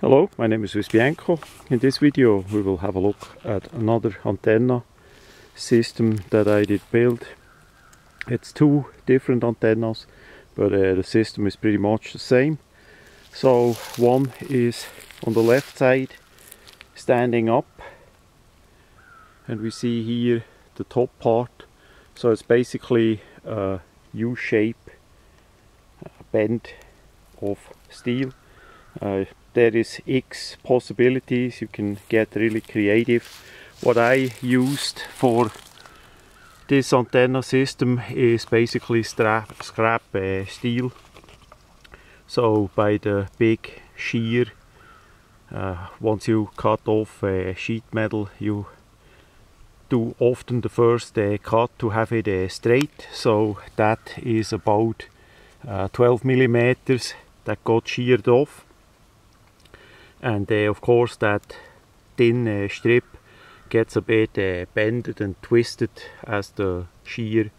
Hello, my name is Luis Bianco. In this video we will have a look at another antenna system that I did build. It's two different antennas but uh, the system is pretty much the same. So one is on the left side standing up and we see here the top part so it's basically a U-shape uh, bend of steel uh, there is X possibilities. You can get really creative. What I used for this antenna system is basically scrap, scrap uh, steel. So by the big shear uh, once you cut off uh, sheet metal you do often the first uh, cut to have it uh, straight. So that is about uh, 12 millimeters that got sheared off and uh, of course that thin strip gets a bit uh, bended and twisted as the shear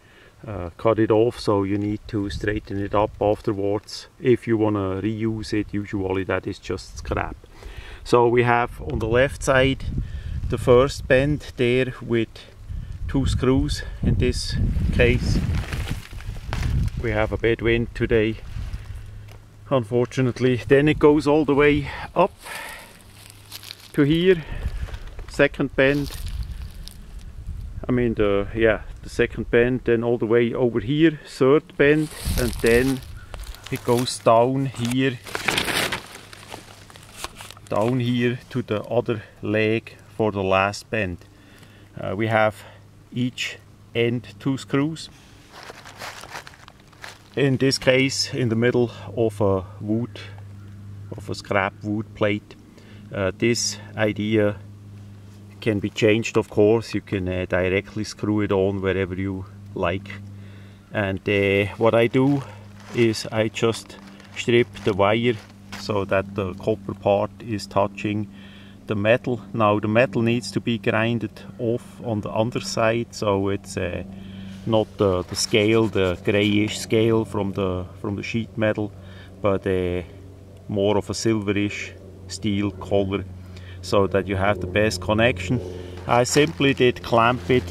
uh, cut it off. So you need to straighten it up afterwards. If you want to reuse it usually that is just scrap. So we have on the left side the first bend there with two screws in this case. We have a bad wind today unfortunately then it goes all the way up to here second bend. I mean the yeah the second bend then all the way over here third bend and then it goes down here down here to the other leg for the last bend. Uh, we have each end two screws in this case in the middle of a wood of a scrap wood plate. Uh, this idea can be changed of course. You can uh, directly screw it on wherever you like. And uh, what I do is I just strip the wire so that the copper part is touching the metal. Now the metal needs to be grinded off on the underside so it's uh, not the, the scale the grayish scale from the from the sheet metal but uh, more of a silverish steel color so that you have the best connection. I simply did clamp it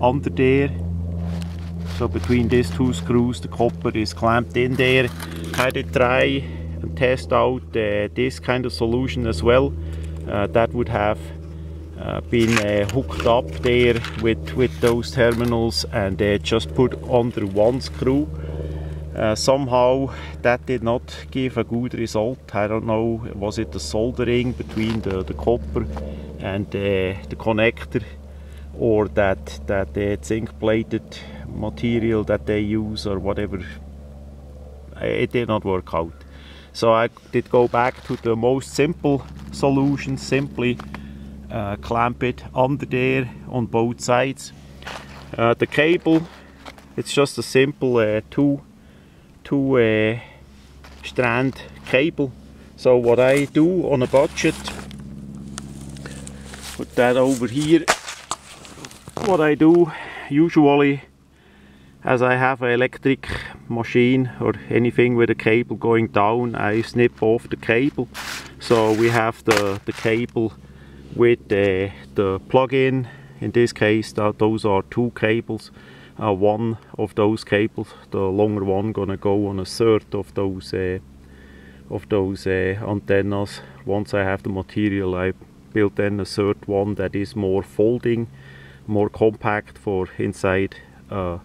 under there. So between these two screws the copper is clamped in there. I did try and test out uh, this kind of solution as well. Uh, that would have uh, been uh, hooked up there with, with those terminals and uh, just put under one screw uh, somehow that did not give a good result. I don't know, was it the soldering between the, the copper and uh, the connector or that, that uh, zinc plated material that they use or whatever. It did not work out. So I did go back to the most simple solution, simply uh, clamp it under there on both sides. Uh, the cable, it's just a simple uh, two two uh, strand cable. So what I do on a budget put that over here. What I do usually as I have an electric machine or anything with a cable going down I snip off the cable. So we have the, the cable with uh, the plug-in. In this case that those are two cables. Uh, one of those cables the longer one gonna go on a third of those uh, of those uh, antennas. Once I have the material I built then a third one that is more folding more compact for inside a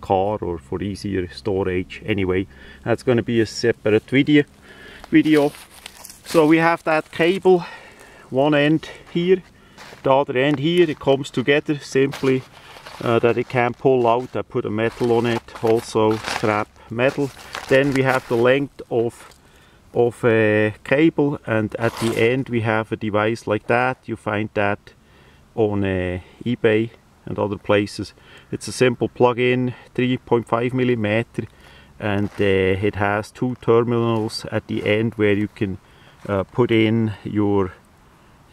car or for easier storage anyway. That's going to be a separate video video. So we have that cable one end here the other end here it comes together simply uh, that it can pull out. I put a metal on it, also scrap metal. Then we have the length of of a cable and at the end we have a device like that. You find that on uh, eBay and other places. It's a simple plug-in 3.5 millimeter and uh, it has two terminals at the end where you can uh, put in your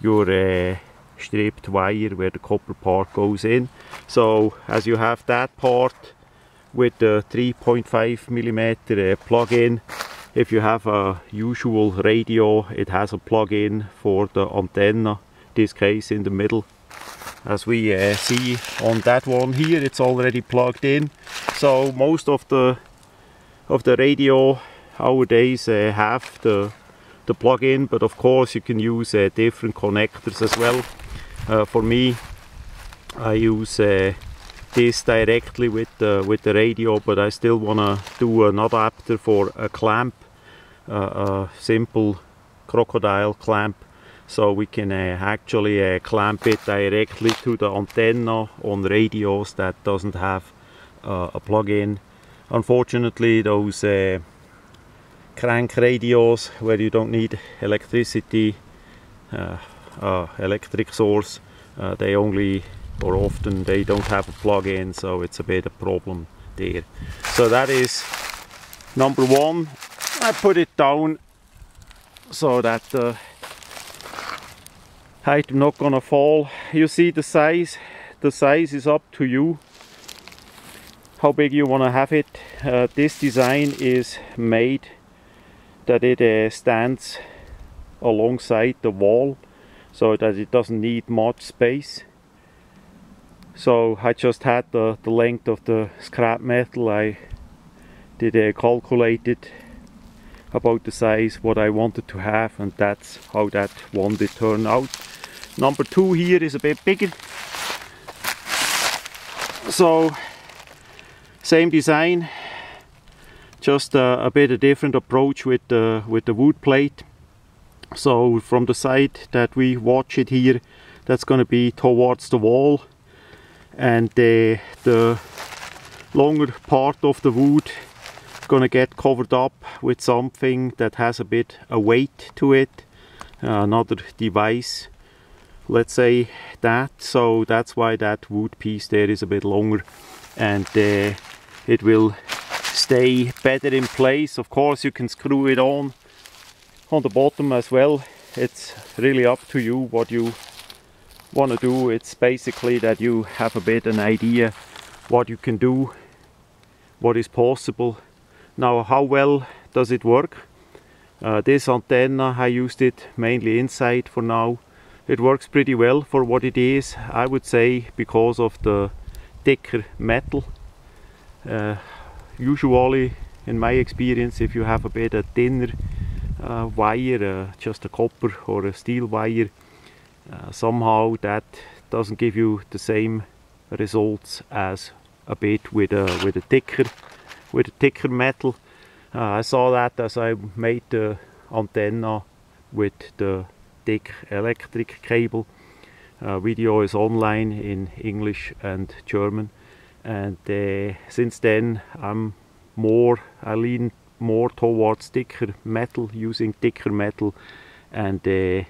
your uh, stripped wire where the copper part goes in. So as you have that part with the 3.5 millimeter uh, plug-in if you have a usual radio it has a plug-in for the antenna this case in the middle. As we uh, see on that one here it's already plugged in. So most of the of the radio nowadays uh, have the the plug-in but of course you can use uh, different connectors as well. Uh, for me I use uh, this directly with the with the radio but I still wanna do an adapter for a clamp a simple crocodile clamp. So we can uh, actually uh, clamp it directly to the antenna on radios that doesn't have uh, a plug-in. Unfortunately those crank radios where you don't need electricity uh, uh, electric source. They only or often they don't have a plug-in so it's a bit a problem there. So that is number one. I put it down so that the height not gonna fall. You see the size the size is up to you how big you want to have it. Uh, this design is made that it uh, stands alongside the wall so that it doesn't need much space. So I just had the, the length of the scrap metal. I did uh, calculate it about the size what I wanted to have and that's how that one did turn out. Number two here is a bit bigger. So same design just a, a bit a different approach with the with the wood plate. So from the side that we watch it here that's going to be towards the wall. And the, the longer part of the wood gonna get covered up with something that has a bit a weight to it uh, another device let's say that. So that's why that wood piece there is a bit longer. And uh, it will stay better in place. Of course you can screw it on on the bottom as well. It's really up to you what you want to do. It's basically that you have a bit an idea what you can do what is possible. Now how well does it work? Uh, this antenna I used it mainly inside for now. It works pretty well for what it is I would say because of the thicker metal. Uh, usually in my experience if you have a bit of thinner uh, wire uh, just a copper or a steel wire uh, somehow that doesn't give you the same results as a bit with a with a thicker with a thicker metal uh, I saw that as I made the antenna with the thick electric cable. Uh, video is online in English and German and uh, since then I'm more I lean more towards thicker metal using thicker metal. And uh,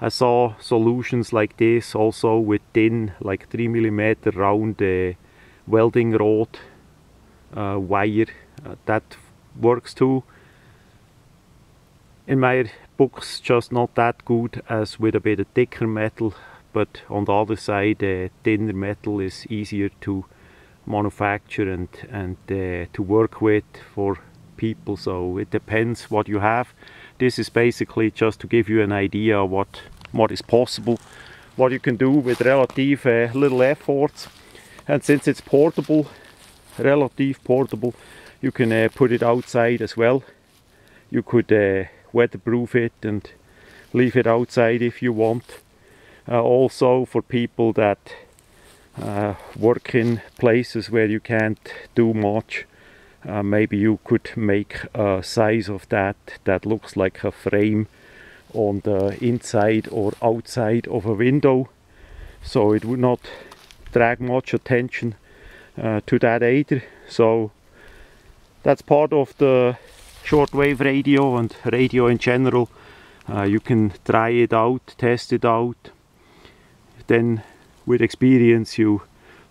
I saw solutions like this also with thin like 3 millimeter round uh, welding rod uh, wire. Uh, that works too. In my books just not that good as with a bit of thicker metal but on the other side uh, thinner metal is easier to manufacture and and uh, to work with for people. So it depends what you have. This is basically just to give you an idea what what is possible what you can do with relative uh, little efforts. And since it's portable relative portable you can uh, put it outside as well. You could uh, weatherproof it and leave it outside if you want. Uh, also for people that uh, work in places where you can't do much uh, maybe you could make a size of that that looks like a frame on the inside or outside of a window so it would not drag much attention uh, to that either so that's part of the shortwave radio and radio in general. Uh, you can try it out, test it out. Then with experience you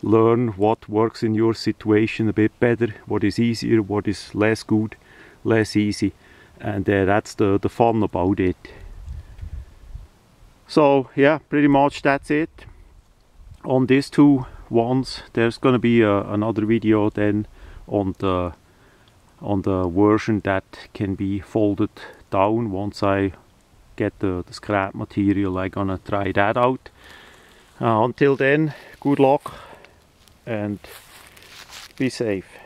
learn what works in your situation a bit better, what is easier, what is less good, less easy. And uh, that's the, the fun about it. So yeah, pretty much that's it. On these two ones, there's gonna be uh, another video then on the on the version that can be folded down once I get the, the scrap material I'm gonna try that out uh, until then good luck and be safe